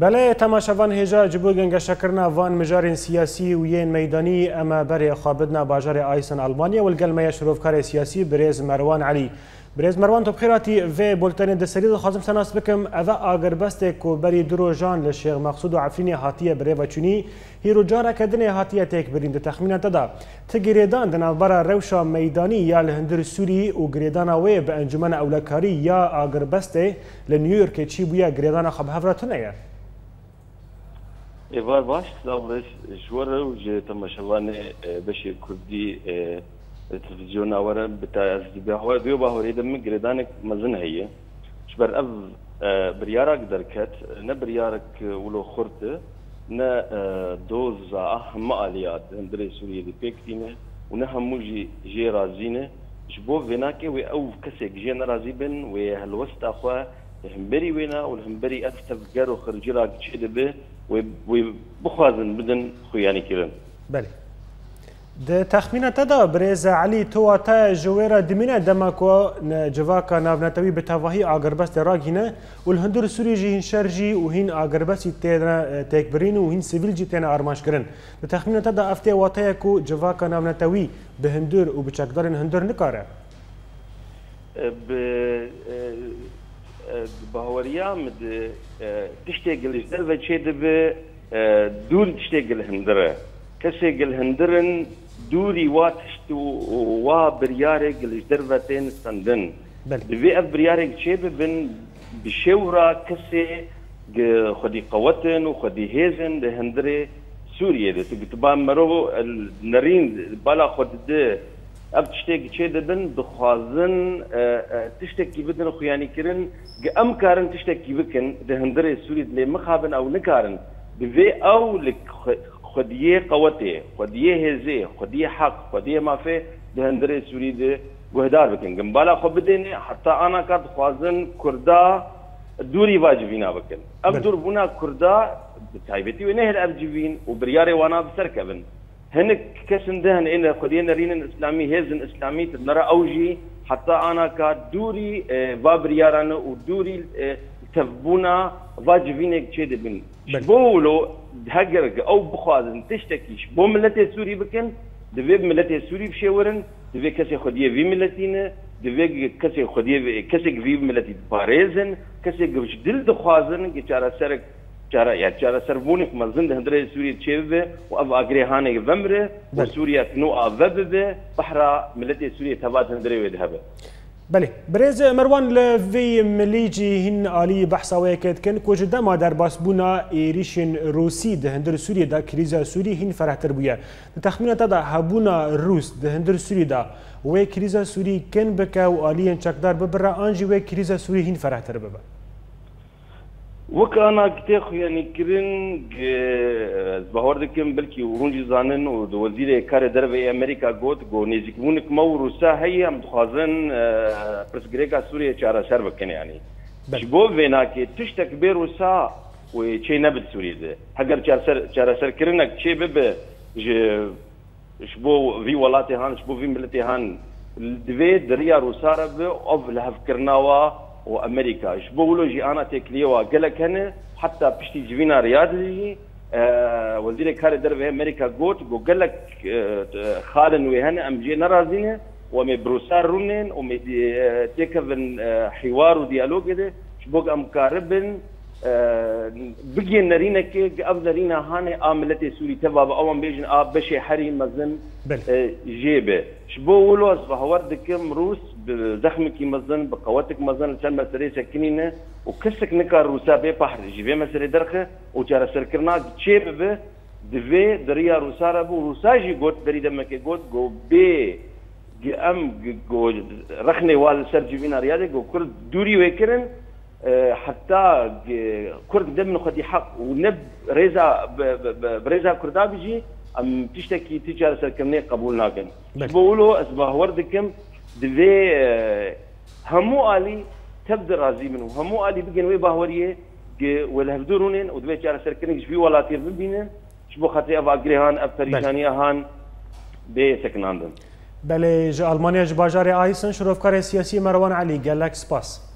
بەڵێ تەماشەوان هێژاج بۆ گەنگەشەکردنا وان مژارین سیاسی و یەن مەدانی ئەمە بەرێ خابدنا باژارێ ئایسن ئەلمانیا وەلگەلمەیە شرۆڤکاری سیاسی برێز مەروان علی. برێز مەروان تۆبخێراتی وێ بولتەنێ دەسەری دەخوازم سەناس بکەم ئەە ئاگربەستێک کۆبەری درۆژان لە شێغ مەخصود و عفرینی هاتیە برێڤچوونی هیرروجارەکە دنێ هاتیە تێک برین دەتەخمینەتەدا تگرێدان دەناڵبارە ڕەوشە مەدانی یا لە هەندر سووری و گرێدانە وێ بە ئەنجومە ئەولەکاری یا ئاگربەستێ لە نیویورکێکی بووە گرێدانە خەبهڕەتونەیە. فار باش سلام بس جوار وجه جه شاء الله نه باش كردي آه، تلفزيون اورا از دي هو دیو با هوری من جريدانك مزن هي شبر اف آه، بريارك دركت نبريارك ولو خورت نه آه، دوز اهم اليات اندري سوري و نه ونهم موجي جي رازينه جبو فيناكي و او کسی جي رازي بن و هلوست اخوا همبری وينا والهمبري همبری اکتب گر و خرجیلا به دبه بدن خياني کرن بلي ده تخمينه تدا برز علي تو تا جویره دمینه دمکو جواکا نابنتوی به تواهی آگربس راگینه و الهندور سوری جی هین شرجی و هین آگربس تینا تکبرین آرماش کرن ده تخمينه تدا افتي واتاكو جواكا نابنتوي بهندور به هندور نكاره ب باوەریام تشتێک گەلیشدە بەچێ دەبێ دوور تشتێکگەل هەندرە کەسێکگەل هەندرن دووری وا تشت و وا بریارێک گەلیش دەرەتێن سندن دەبێ ئەف بریارێک چێ ببن بشێورا کەسێ خودی قوتن و خودی هێزن لە هەندرێ سووریە دەستی گوتبان مرۆ نەرین بالا خوددە ئەم تشتێکی چێ دەبن دخوازن تشتێکی بدن خویانیکردن گە ئەم کارن تشتێکی بکن دە هەندرێ سوورید لێ مخابن ئەو نکارن بێ ئەو خودیە قوتێ خودیە هێزێ خودیە حەق خودیە مافێ دە هەندرێ سووری دێ گوهدار بکن گەم بالا خۆ بدێنێ حتا ئانا کات خوازن کوردا دووری واجبینا بکن ئەم دوور بوونا کوردا تایبەتی وێنە هەر ئەرجوین و بریارێ وانا بسەرکەبن هن كسن دهن إن خدينا رينن إسلامي هزن إسلامي تنرى أوجي حتى أنا كدوري بابريارنا ودوري تبونا واجبينك كده بن بولو هجرك أو بخوازن تشتكيش بو ملتي سوري بكن دوی ملت سوری بشورن دوی کسی خودی وی ملتینه دوی کسی خودی کسی وی ملتی پاریزن کسی گوش دل دخوازن که چرا سرک Cara ya cara servonik mezin de hindre Suriye çevve ve ev agrehanê vemre ve Suriye nu'a vebebe bahra milletê Suriye tevat hindre wê dihebe. بله برز مروان لفي مليجي هن آلي بحثا ويكت كن كوج دما در باسبونا ايريشن روسي دهندر سوريا دا كريزا سوري هن فرح تربية تخمينة دا هبونا روس دهندر سوريا دا وي كريزا سوري كن بكا و آليان چاكدار ببرا آنجي وي كريزا سوري هن فرح تربية Vekana kitê yani kirin zbahordikim belki hûn jî zanin û di wezîrê karê derve Amerika got go nêzîkbûnik me û Rûsa heye em dixwazin pirsgirêka Sûriyê çareser bikin yanî. Ji bo vênakê tiştek bê Rûsa wê çê nebit Sûriyê de. Heger çareserkirinek çê bibe ji ji bo vî welatê han ji bo vî milletê han divê diriya Rûsa re bi ev li hevkirina وامريكا جبولوجي انا تكليوا قالك هنا حتى بشتي جبينا رياضي آه وزير كار درب امريكا جوت قال لك آه خالن وهنا ام جينا رازينه ومي بروسار رونين ومي تيكفن آه حوار وديالوج ده شبوك ام كاربن بگین نرینه که اف نرینه هانه عاملت سوری تبا با اوان بیجن آب بشه حری مزن جیبه شبو ولوز فهور دکم روس بزخمك مزن بقواتك مزن لسان مسري سكنينة وكسك نكار روسا بي بحر جيبي مسري درخه وجارة سركرنا تشيب به دوي دريا روسا ربو روسا جي قوت دري دمك قوت قو بي ام قو رخني وال سر جيبين رياضي قو كل دوري ويكرن حتى كرد بدم خدي حق ونب ريزا بريزا كردا بيجي ام تشتكي تجار سكني قبول ناكن بقولوا اسبه وردكم دفي همو الي تبدر رازي منه همو الي بقن وي باهوريه والهبدورونين ودبي جار سكني شبي ولا تير بينن شبو خطي ابا غريهان ابتريشانيه هان بي سكناندن بله جه المانیا جه بازار آیسن شروع کرد سیاسی مروان علی گلکس پاس